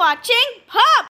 watching Pop!